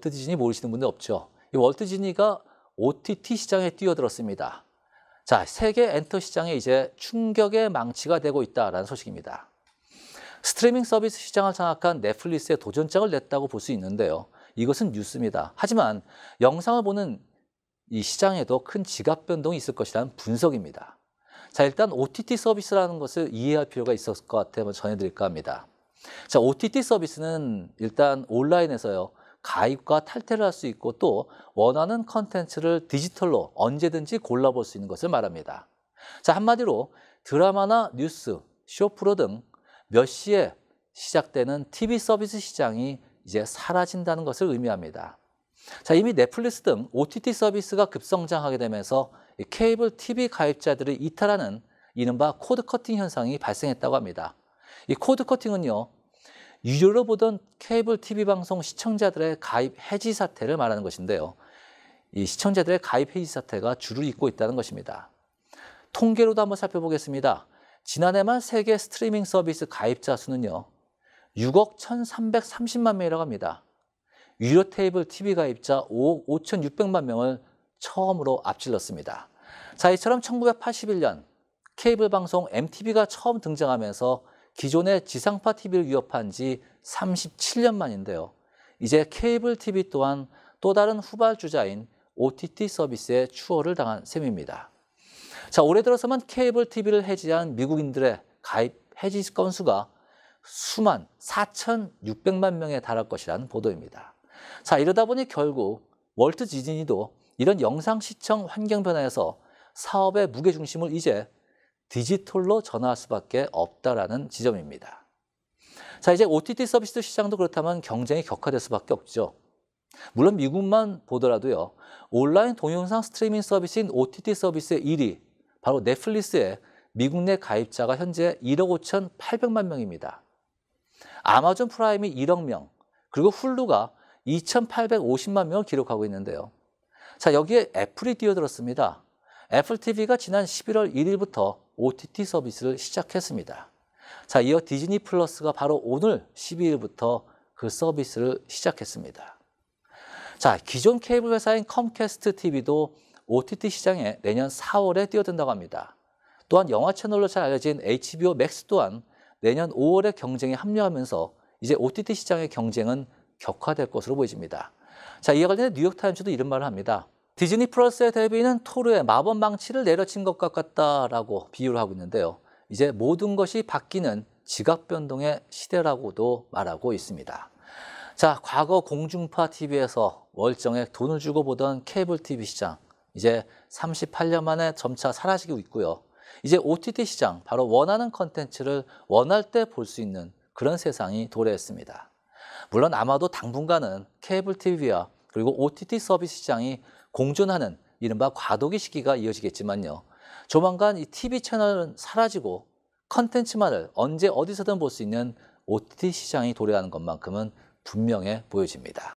월트 디즈니 모르시는 분들 없죠. 이 월트 디즈니가 OTT 시장에 뛰어들었습니다. 자, 세계 엔터 시장에 이제 충격의 망치가 되고 있다라는 소식입니다. 스트리밍 서비스 시장을 장악한 넷플릭스에 도전장을 냈다고 볼 수 있는데요. 이것은 뉴스입니다. 하지만 영상을 보는 이 시장에도 큰 지각 변동이 있을 것이라는 분석입니다. 자, 일단 OTT 서비스라는 것을 이해할 필요가 있었을 것. 한번 전해드릴까 합니다. 자, OTT 서비스는 일단 온라인에서요. 가입과 탈퇴를 할 수 있고 또 원하는 컨텐츠를 디지털로 언제든지 골라볼 수 있는 것을 말합니다. 자, 한마디로 드라마나 뉴스, 쇼프로 등 몇 시에 시작되는 TV 서비스 시장이 이제 사라진다는 것을 의미합니다. 자, 이미 넷플릭스 등 OTT 서비스가 급성장하게 되면서 케이블 TV 가입자들을 이탈하는 이른바 cord cutting 현상이 발생했다고 합니다. 이 cord cutting은요, 유료로 보던 케이블 TV 방송 시청자들의 가입 해지 사태를 말하는 것인데요. 이 시청자들의 가입 해지 사태가 줄을 잇고 있다는 것입니다. 통계로도 한번 살펴보겠습니다. 지난해만 세계 스트리밍 서비스 가입자 수는요. 6억 1,330만 명이라고 합니다. 유료 케이블 TV 가입자 5억 5,600만 명을 처음으로 앞질렀습니다. 자, 이처럼 1981년 케이블 방송 MTV가 처음 등장하면서 기존의 지상파 TV를 위협한 지 37년 만인데요. 이제 케이블 TV 또한 또 다른 후발주자인 OTT 서비스에 추월을 당한 셈입니다. 자, 올해 들어서만 케이블 TV를 해지한 미국인들의 가입 해지 건수가 수만 4,600만 명에 달할 것이라는 보도입니다. 자, 이러다 보니 결국 월트 디즈니도 이런 영상 시청 환경 변화에서 사업의 무게 중심을 이제 디지털로 전환할 수밖에 없다라는 지점입니다. 자, 이제 OTT 서비스 시장도 그렇다면 경쟁이 격화될 수밖에 없죠. 물론 미국만 보더라도요. 온라인 동영상 스트리밍 서비스인 OTT 서비스의 1위, 바로 넷플릭스의 미국 내 가입자가 현재 1억 5천 8백만 명입니다. 아마존 프라임이 1억 명, 그리고 훌루가 2,850만 명을 기록하고 있는데요. 자, 여기에 애플이 뛰어들었습니다. 애플 TV가 지난 11월 1일부터 OTT 서비스를 시작했습니다. 자, 이어 디즈니 플러스가 바로 오늘 12일부터 그 서비스를 시작했습니다. 자, 기존 케이블 회사인 컴캐스트 TV도 OTT 시장에 내년 4월에 뛰어든다고 합니다. 또한 영화 채널로 잘 알려진 HBO 맥스 또한 내년 5월에 경쟁에 합류하면서 이제 OTT 시장의 경쟁은 격화될 것으로 보여집니다. 자, 이와 관련해 뉴욕타임즈도 이런 말을 합니다. 디즈니 플러스의 데뷔는 토르의 마법 망치를 내려친 것 같다라고 비유를 하고 있는데요. 이제 모든 것이 바뀌는 지각 변동의 시대라고도 말하고 있습니다. 자, 과거 공중파 TV에서 월정액 돈을 주고 보던 케이블 TV 시장 이제 38년 만에 점차 사라지고 있고요. 이제 OTT 시장, 바로 원하는 컨텐츠를 원할 때 볼 수 있는 그런 세상이 도래했습니다. 물론 아마도 당분간은 케이블 TV와 그리고 OTT 서비스 시장이 공존하는 이른바 과도기 시기가 이어지겠지만요. 조만간 이 TV 채널은 사라지고 컨텐츠만을 언제 어디서든 볼 수 있는 OTT 시장이 도래하는 것만큼은 분명해 보여집니다.